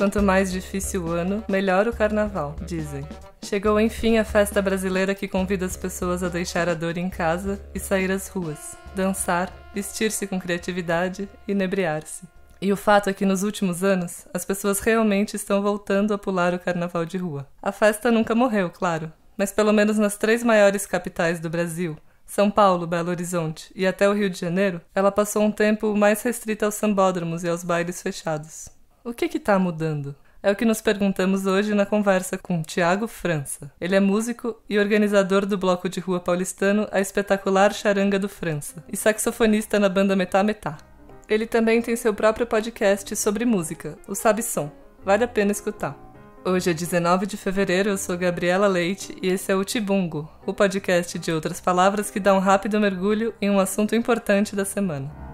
Quanto mais difícil o ano, melhor o carnaval, dizem. Chegou enfim a festa brasileira que convida as pessoas a deixar a dor em casa e sair às ruas, dançar, vestir-se com criatividade e inebriar-se. E o fato é que nos últimos anos, as pessoas realmente estão voltando a pular o carnaval de rua. A festa nunca morreu, claro, mas pelo menos nas três maiores capitais do Brasil, São Paulo, Belo Horizonte e até o Rio de Janeiro, ela passou um tempo mais restrita aos sambódromos e aos bailes fechados. O que está mudando? É o que nos perguntamos hoje na conversa com Tiago França. Ele é músico e organizador do bloco de rua paulistano A Espetacular Charanga do França e saxofonista na banda Metá Metá. Ele também tem seu próprio podcast sobre música, o Sabe Som. Vale a pena escutar. Hoje é 19 de fevereiro, eu sou Gabriela Leite e esse é o Tibungo, o podcast de outras palavras que dá um rápido mergulho em um assunto importante da semana.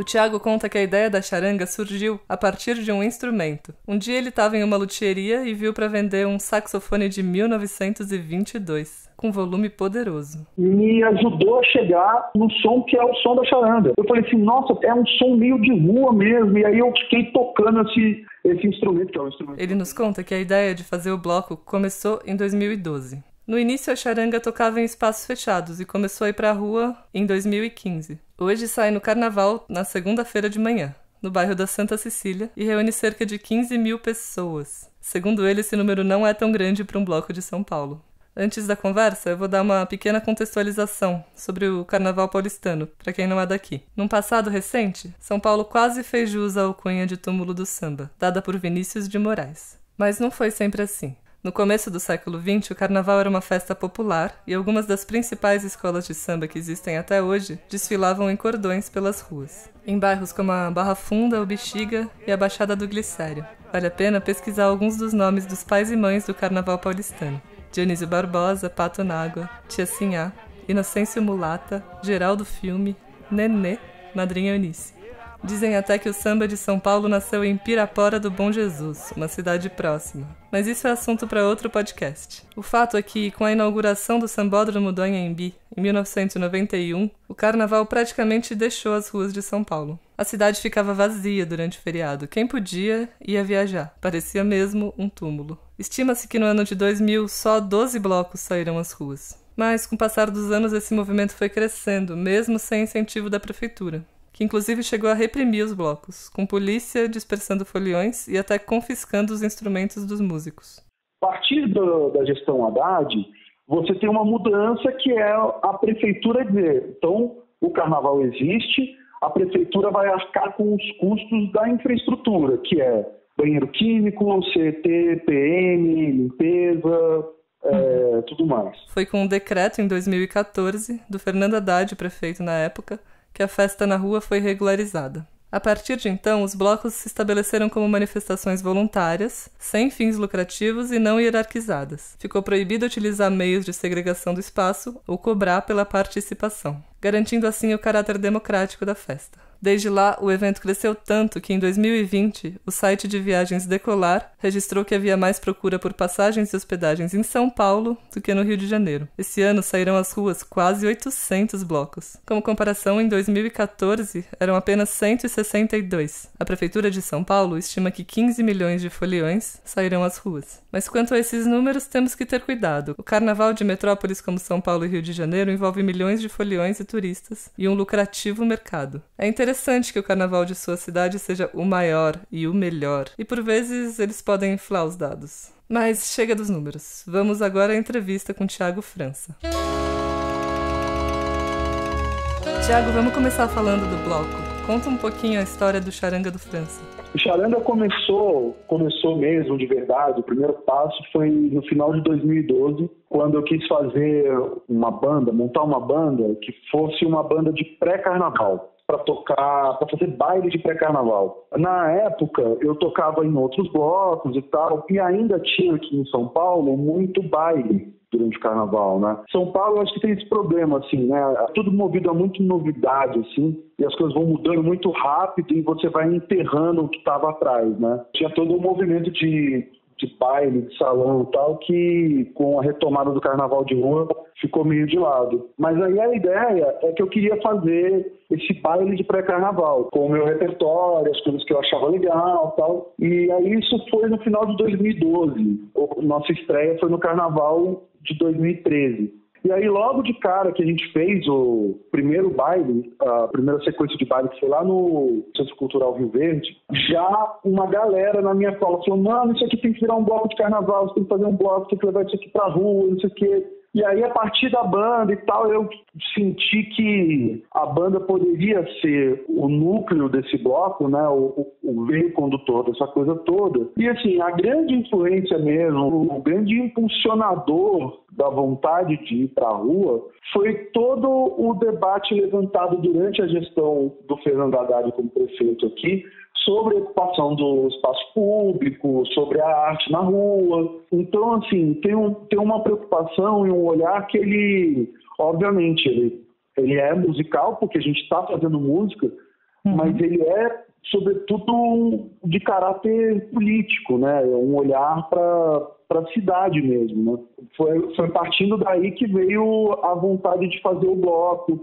O Tiago conta que a ideia da charanga surgiu a partir de um instrumento. Um dia ele estava em uma luthieria e viu para vender um saxofone de 1922 com volume poderoso. Me ajudou a chegar no som que é o som da charanga. Eu falei assim, nossa, é um som meio de rua mesmo. E aí eu fiquei tocando esse, esse instrumento, que é o instrumento. Ele nos conta que a ideia de fazer o bloco começou em 2012. No início, a charanga tocava em espaços fechados e começou a ir para a rua em 2015. Hoje sai no carnaval na segunda-feira de manhã, no bairro da Santa Cecília, e reúne cerca de 15 mil pessoas. Segundo ele, esse número não é tão grande para um bloco de São Paulo. Antes da conversa, eu vou dar uma pequena contextualização sobre o carnaval paulistano, para quem não é daqui. Num passado recente, São Paulo quase fez jus à alcunha de túmulo do samba, dada por Vinícius de Moraes. Mas não foi sempre assim. No começo do século XX, o carnaval era uma festa popular e algumas das principais escolas de samba que existem até hoje desfilavam em cordões pelas ruas, em bairros como a Barra Funda, o Bexiga e a Baixada do Glicério. Vale a pena pesquisar alguns dos nomes dos pais e mães do carnaval paulistano: Dionísio Barbosa, Pato Nágua, Tia Sinhá, Inocêncio Mulata, Geraldo Filme, Nenê, Madrinha Eunice. Dizem até que o samba de São Paulo nasceu em Pirapora do Bom Jesus, uma cidade próxima. Mas isso é assunto para outro podcast. O fato é que, com a inauguração do Sambódromo do Anhembi, em 1991, o carnaval praticamente deixou as ruas de São Paulo. A cidade ficava vazia durante o feriado. Quem podia ia viajar. Parecia mesmo um túmulo. Estima-se que no ano de 2000 só 12 blocos saíram às ruas. Mas, com o passar dos anos, esse movimento foi crescendo, mesmo sem incentivo da prefeitura que inclusive chegou a reprimir os blocos, com polícia dispersando foliões e até confiscando os instrumentos dos músicos. A partir do, da gestão Haddad, você tem uma mudança que é a prefeitura dizer, então o carnaval existe, a prefeitura vai arcar com os custos da infraestrutura, que é banheiro químico, CT, PM, limpeza, é, tudo mais. Foi com um decreto em 2014 do Fernando Haddad, prefeito na época, que a festa na rua foi regularizada. A partir de então, os blocos se estabeleceram como manifestações voluntárias, sem fins lucrativos e não hierarquizadas. Ficou proibido utilizar meios de segregação do espaço ou cobrar pela participação, garantindo assim o caráter democrático da festa. Desde lá, o evento cresceu tanto que em 2020, o site de viagens Decolar registrou que havia mais procura por passagens e hospedagens em São Paulo do que no Rio de Janeiro. Esse ano saíram às ruas quase 800 blocos. Como comparação, em 2014 eram apenas 162. A Prefeitura de São Paulo estima que 15 milhões de foliões sairão às ruas. Mas quanto a esses números, temos que ter cuidado. O carnaval de metrópoles como São Paulo e Rio de Janeiro envolve milhões de foliões e turistas e um lucrativo mercado. É interessante interessante que o carnaval de sua cidade seja o maior e o melhor, e por vezes eles podem inflar os dados. Mas chega dos números. Vamos agora à entrevista com Tiago França. Tiago, vamos começar falando do bloco. Conta um pouquinho a história do Charanga do França. O Charanga começou, começou mesmo de verdade. O primeiro passo foi no final de 2012, quando eu quis fazer uma banda, montar uma banda que fosse uma banda de pré-carnaval para tocar, para fazer baile de pré-carnaval. Na época, eu tocava em outros blocos e tal, e ainda tinha aqui em São Paulo muito baile durante o carnaval, né? São Paulo, acho que tem esse problema, assim, né? Tudo movido a muita novidade, assim, e as coisas vão mudando muito rápido e você vai enterrando o que estava atrás, né? Tinha todo um movimento de de baile, de salão e tal, que com a retomada do carnaval de rua ficou meio de lado. Mas aí a ideia é que eu queria fazer esse baile de pré-carnaval, com o meu repertório, as coisas que eu achava legal tal. E aí isso foi no final de 2012. Nossa estreia foi no carnaval de 2013. E aí, logo de cara que a gente fez o primeiro baile, a primeira sequência de baile que foi lá no Centro Cultural Rio Verde, já uma galera na minha cola falou: mano, isso aqui tem que virar um bloco de carnaval, você tem que fazer um bloco, tem que levar isso aqui pra rua, não sei o quê. E aí, a partir da banda e tal, eu senti que a banda poderia ser o núcleo desse bloco, né? O, o, veio condutor dessa coisa toda. E assim, a grande influência mesmo, o grande impulsionador da vontade de ir para a rua foi todo o debate levantado durante a gestão do Fernando Haddad como prefeito aqui sobre a ocupação do espaço público, sobre a arte na rua. Então, assim, tem, um, tem uma preocupação e um olhar que ele, obviamente, ele, ele é musical, porque a gente está fazendo música, uhum. mas ele é, sobretudo, de caráter político, né? É um olhar para a cidade mesmo, né? Foi, foi partindo daí que veio a vontade de fazer o bloco,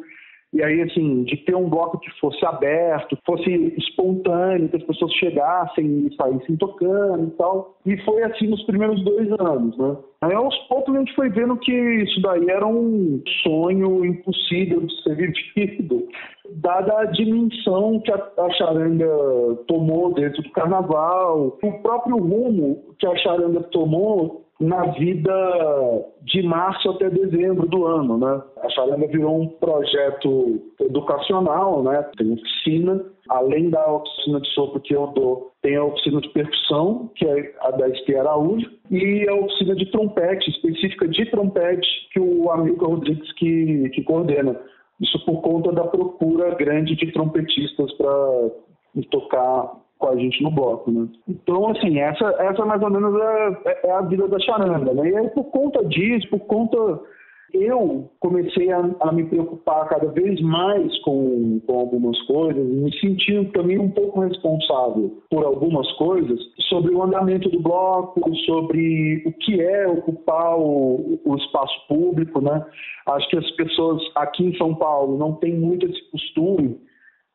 e aí, assim, de ter um bloco que fosse aberto, fosse espontâneo, que as pessoas chegassem e saíssem tocando e tal. E foi assim nos primeiros dois anos, né? Aí, aos poucos, a gente foi vendo que isso daí era um sonho impossível de ser vivido, dada a dimensão que a, a charanga tomou dentro do carnaval, o próprio rumo que a charanga tomou na vida de março até dezembro do ano, né? A Charanga virou um projeto educacional, né? Tem oficina, além da oficina de sopro que eu dou, tem a oficina de percussão, que é a da Espi Araújo, e a oficina de trompete, específica de trompete, que o amigo Rodrigues que, que coordena. Isso por conta da procura grande de trompetistas para tocar com a gente no bloco, né? Então, assim, essa, essa mais ou menos é, é a vida da charanga, né? E aí, por conta disso, por conta... Eu comecei a, a me preocupar cada vez mais com, com algumas coisas, me sentindo também um pouco responsável por algumas coisas, sobre o andamento do bloco, sobre o que é ocupar o, o espaço público, né? Acho que as pessoas aqui em São Paulo não têm muito esse costume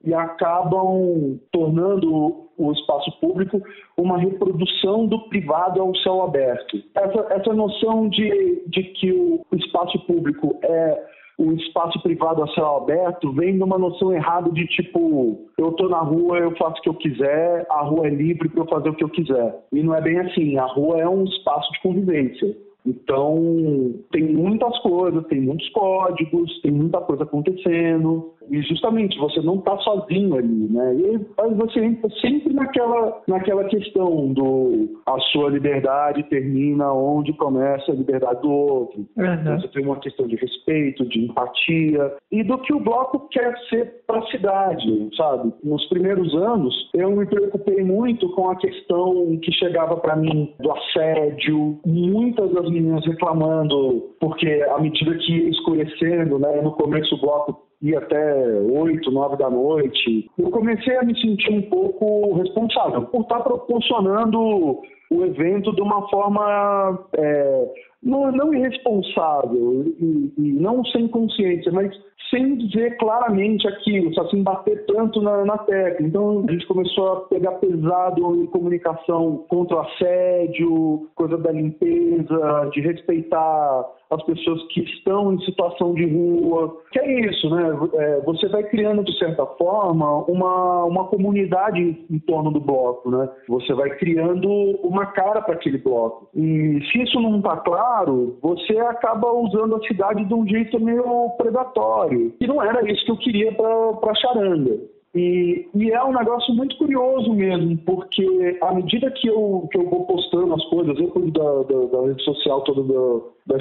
e acabam tornando o espaço público uma reprodução do privado ao céu aberto. Essa, essa noção de, de que o espaço público é o espaço privado a céu aberto vem numa noção errada de tipo, eu estou na rua, eu faço o que eu quiser, a rua é livre para eu fazer o que eu quiser. E não é bem assim, a rua é um espaço de convivência. Então, tem muitas coisas, tem muitos códigos, tem muita coisa acontecendo. E justamente você não está sozinho ali, né? E aí você entra sempre naquela, naquela questão do a sua liberdade termina onde começa a liberdade do outro. Uhum. Você tem uma questão de respeito, de empatia e do que o bloco quer ser para a cidade, sabe? Nos primeiros anos eu me preocupei muito com a questão que chegava para mim do assédio, muitas das meninas reclamando porque à medida que ia escurecendo, né? No começo o bloco ia até 8, 9 da noite. Eu comecei a me sentir um pouco responsável por estar proporcionando o evento de uma forma é, não, não irresponsável e, e, não sem consciência, mas sem dizer claramente aquilo, só assim bater tanto na, na. Então a gente começou a pegar pesado em comunicação contra o assédio, coisa da limpeza, de respeitar as pessoas que estão em situação de rua. Que é isso, né? É, você vai criando, de certa forma, uma, uma comunidade em torno do bloco, né? Você vai criando uma cara para aquele bloco. E se isso não está claro, você acaba usando a cidade de um jeito meio predatório. E não era isso que eu queria para Charanga. E, e, é um negócio muito curioso mesmo, porque à medida que eu, que eu vou postando as coisas, eu cuido da, da, da rede social toda da, da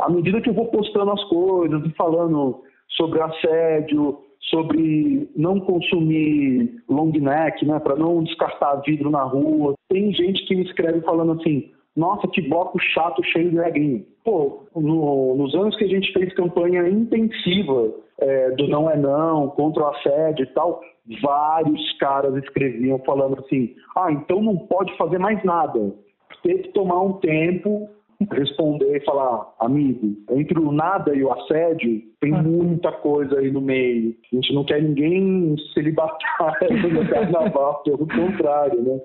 à medida que eu vou postando as coisas e falando sobre assédio, sobre não consumir long neck, né, para não descartar vidro na rua, tem gente que me escreve falando assim, nossa, que bloco chato, cheio de regrinha. Pô, no, nos anos que a gente fez campanha intensiva é, do não é não, contra o assédio e tal, vários caras escreviam falando assim: ah, então não pode fazer mais nada. ter que tomar um tempo responder e falar, amigo, entre o nada e o assédio, tem uhum. muita coisa aí no meio. A gente não quer ninguém celibatário no carnaval, pelo contrário, né?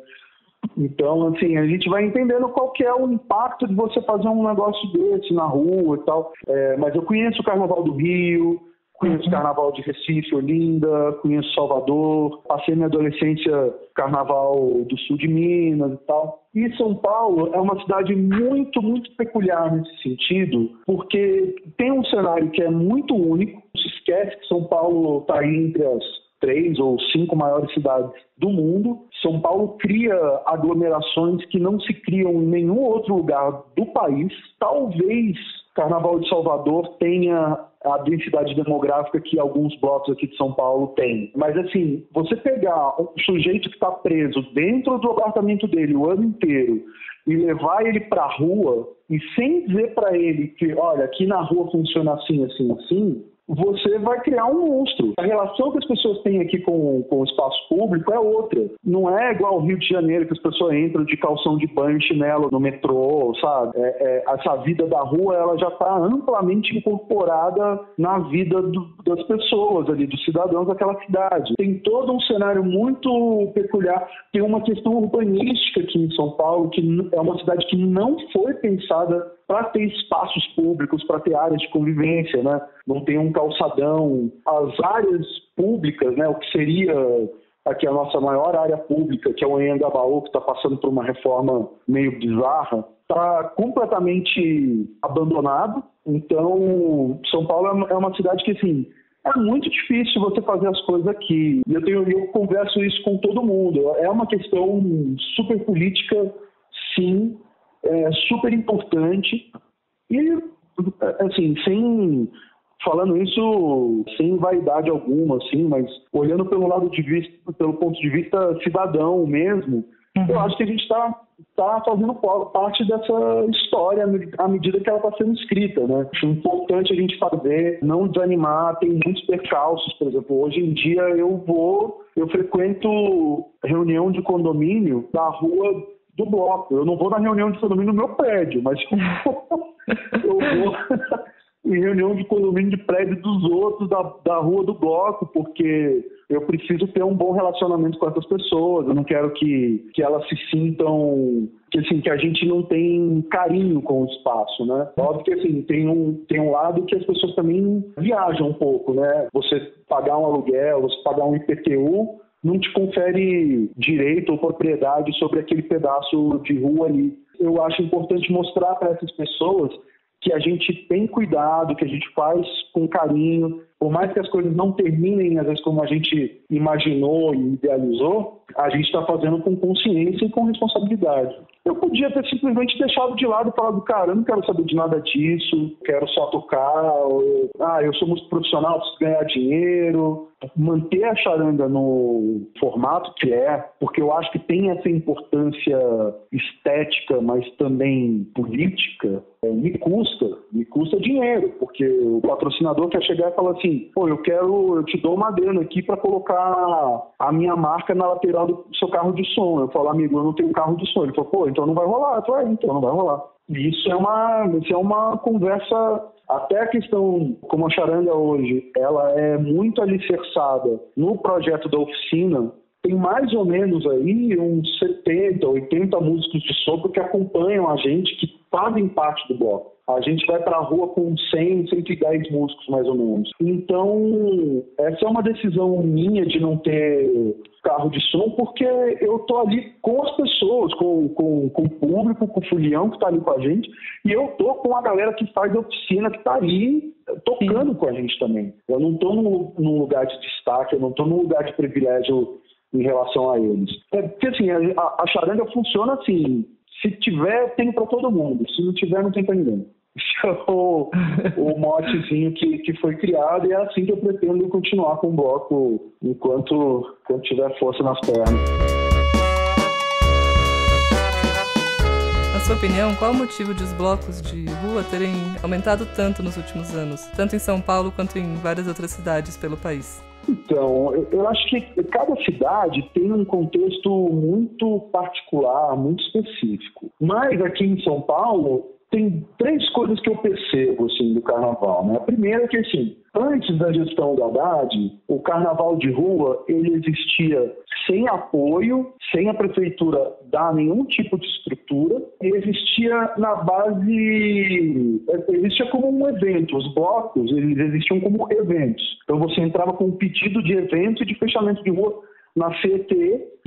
Então, assim, a gente vai entendendo qual que é o impacto de você fazer um negócio desse na rua e tal. É, mas eu conheço o Carnaval do Rio, Conheço Carnaval de Recife, Olinda, conheço Salvador, passei minha adolescência Carnaval do Sul de Minas e tal. E São Paulo é uma cidade muito, muito peculiar nesse sentido, porque tem um cenário que é muito único. Se esquece que São Paulo está entre as três ou cinco maiores cidades do mundo. São Paulo cria aglomerações que não se criam em nenhum outro lugar do país. Talvez Carnaval de Salvador tenha a densidade demográfica que alguns blocos aqui de São Paulo têm. Mas assim, você pegar um sujeito que está preso dentro do apartamento dele o ano inteiro e levar ele para a rua e sem dizer para ele que, olha, aqui na rua funciona assim, assim, assim, você vai criar um monstro. A relação que as pessoas têm aqui com, com o espaço público é outra. Não é igual ao Rio de Janeiro, que as pessoas entram de calção de banho, chinelo no metrô, sabe? É, é, essa vida da rua, ela já está amplamente incorporada na vida do, das pessoas ali, dos cidadãos daquela cidade. Tem todo um cenário muito peculiar. Tem uma questão urbanística aqui em São Paulo, que é uma cidade que não foi pensada para ter espaços públicos, para ter áreas de convivência, né? Não tem um calçadão. As áreas públicas, né? O que seria aqui a nossa maior área pública, que é o Anhangabaú, que está passando por uma reforma meio bizarra, está completamente abandonado. Então, São Paulo é uma cidade que, assim, é muito difícil você fazer as coisas aqui. Eu, tenho, eu converso isso com todo mundo. É uma questão super política, sim, é super importante e, assim, sem falando isso sem vaidade alguma, assim, mas olhando pelo lado de vista, pelo ponto de vista cidadão mesmo, uhum. eu acho que a gente está tá fazendo parte dessa história à medida que ela está sendo escrita, né? Acho importante a gente fazer, não desanimar, tem muitos percalços, por exemplo, hoje em dia eu vou, eu frequento reunião de condomínio da rua do bloco. Eu não vou na reunião de condomínio no meu prédio, mas eu vou em reunião de condomínio de prédio dos outros da, da rua do bloco, porque eu preciso ter um bom relacionamento com essas pessoas. Eu não quero que, que elas se sintam que assim que a gente não tem carinho com o espaço, né? Óbvio que assim tem um tem um lado que as pessoas também viajam um pouco, né? Você pagar um aluguel, você pagar um IPTU não te confere direito ou propriedade sobre aquele pedaço de rua ali. Eu acho importante mostrar para essas pessoas que a gente tem cuidado, que a gente faz com carinho, por mais que as coisas não terminem, às vezes, como a gente imaginou e idealizou, a gente está fazendo com consciência e com responsabilidade. Eu podia ter simplesmente deixado de lado e falado, cara, eu não quero saber de nada disso, quero só tocar, ou, ah, eu sou músico profissional, preciso ganhar dinheiro. Manter a charanga no formato que é, porque eu acho que tem essa importância estética, mas também política, é, me custa, me custa dinheiro, porque o patrocinador quer chegar e falar assim, pô, eu quero, eu te dou uma grana aqui para colocar a minha marca na lateral do seu carro de som. Eu falo, amigo, eu não tenho carro de som. Ele falou, pô, então não vai rolar. Eu falei, é, então não vai rolar. E isso é uma, isso é uma conversa até a questão, como a charanga hoje, ela é muito alicerçada no projeto da oficina, tem mais ou menos aí uns 70, 80 músicos de sopro que acompanham a gente, que fazem parte do bloco. A gente vai para a rua com 100, 110 músicos, mais ou menos. Então, essa é uma decisão minha de não ter carro de som, porque eu tô ali com as pessoas, com, com, com o público, com o Fulião que está ali com a gente, e eu tô com a galera que faz a oficina, que está ali tocando Sim. com a gente também. Eu não estou num, num, lugar de destaque, eu não estou num lugar de privilégio em relação a eles. É, porque assim, a, a charanga funciona assim, se tiver, tem para todo mundo. Se não tiver, não tem para ninguém. Esse é o, o motezinho que, que foi criado e é assim que eu pretendo continuar com o bloco enquanto, enquanto tiver força nas pernas. Na sua opinião, qual o motivo de os blocos de rua terem aumentado tanto nos últimos anos, tanto em São Paulo quanto em várias outras cidades pelo país? Então, eu, acho que cada cidade tem um contexto muito particular, muito específico. Mas aqui em São Paulo, tem três coisas que eu percebo assim, do carnaval. Né? A primeira é que, assim, antes da gestão do Haddad, o carnaval de rua ele existia sem apoio, sem a prefeitura dar nenhum tipo de estrutura, e existia na base, existia como um evento. Os blocos eles existiam como eventos. Então você entrava com um pedido de evento e de fechamento de rua na CET,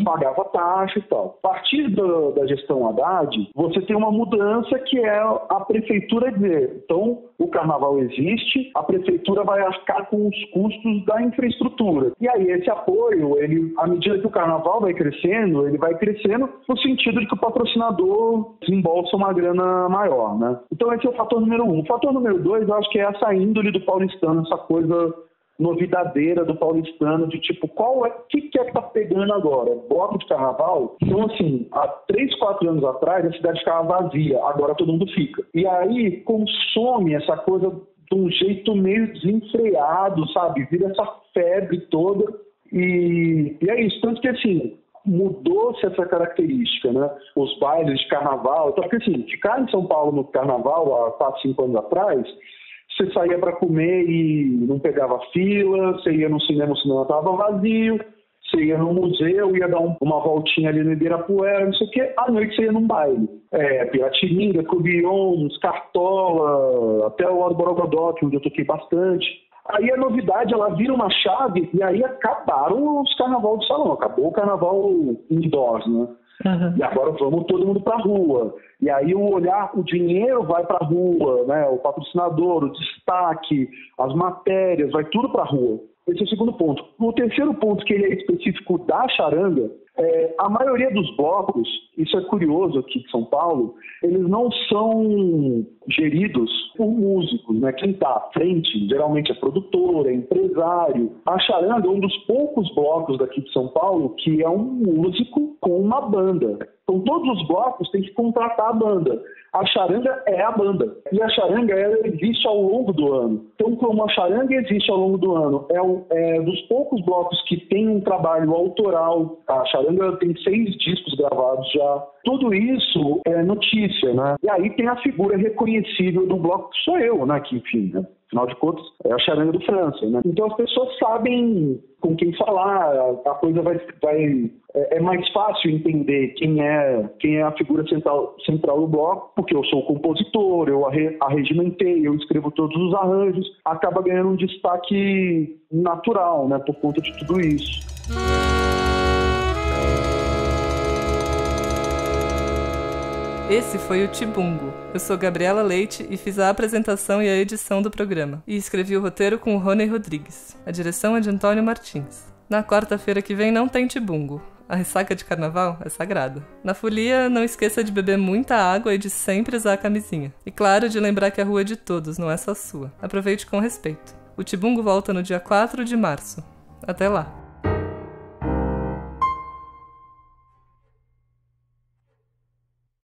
pagava taxa e tal. A partir do, da gestão Haddad, você tem uma mudança que é a prefeitura dizer, então o carnaval existe, a prefeitura vai arcar com os custos da infraestrutura. E aí esse apoio, ele, à medida que o carnaval vai crescendo, ele vai crescendo no sentido de que o patrocinador desembolsa uma grana maior, né? Então esse é o fator número um. O fator número dois, eu acho que é essa índole do paulistano, essa coisa novidadeira do paulistano, de tipo, qual é, o que, que é que tá pegando agora? Bloco de carnaval? Então, assim, há três, quatro anos atrás, a cidade ficava vazia, agora todo mundo fica. E aí consome essa coisa de um jeito meio desenfreado, sabe? Vira essa febre toda. E, e é isso. Tanto que, assim, mudou-se essa característica, né? Os bailes de carnaval. Então, porque, assim, ficar em São Paulo no carnaval há quatro, cinco anos atrás você saía para comer e não pegava fila, você ia no cinema, o cinema estava vazio, você ia no museu, ia dar um, uma voltinha ali no Ibirapuera, não sei o quê, à noite você ia num baile. É, Piratininga, Cubions, Cartola, até o Lado Borogodó, onde eu toquei bastante. Aí a novidade, ela vira uma chave e aí acabaram os carnaval de salão, acabou o carnaval indoors, né? Uhum. E agora vamos todo mundo para a rua. E aí o olhar, o dinheiro vai para a rua, né? o patrocinador, o destaque, as matérias, vai tudo para a rua. Esse é o segundo ponto. O terceiro ponto, que ele é específico da charanga, é, a maioria dos blocos, isso é curioso aqui de São Paulo, eles não são geridos por músicos, né? Quem está à frente geralmente é produtor, é empresário. A charanga é um dos poucos blocos daqui de São Paulo que é um músico com uma banda. Então todos os blocos têm que contratar a banda. A charanga é a banda. E a charanga ela existe ao longo do ano. Então, como a charanga existe ao longo do ano, é, um, é dos poucos blocos que tem um trabalho autoral. A charanga tem seis discos gravados já. Tudo isso é notícia, né? E aí tem a figura reconhecível do bloco que sou eu, né? Que, enfim, né? Afinal de contas, é a charanga do França, né? Então as pessoas sabem com quem falar, a, coisa vai, vai é, é, mais fácil entender quem é quem é a figura central, central do bloco, porque eu sou compositor, eu arre, arregimentei, eu escrevo todos os arranjos, acaba ganhando um destaque natural, né? Por conta de tudo isso. Esse foi o Tibungo. Eu sou Gabriela Leite e fiz a apresentação e a edição do programa. E escrevi o roteiro com o Rony Rodrigues. A direção é de Antônio Martins. Na quarta-feira que vem não tem Tibungo. A ressaca de carnaval é sagrada. Na folia, não esqueça de beber muita água e de sempre usar a camisinha. E claro, de lembrar que a rua é de todos, não é só sua. Aproveite com respeito. O Tibungo volta no dia 4 de março. Até lá!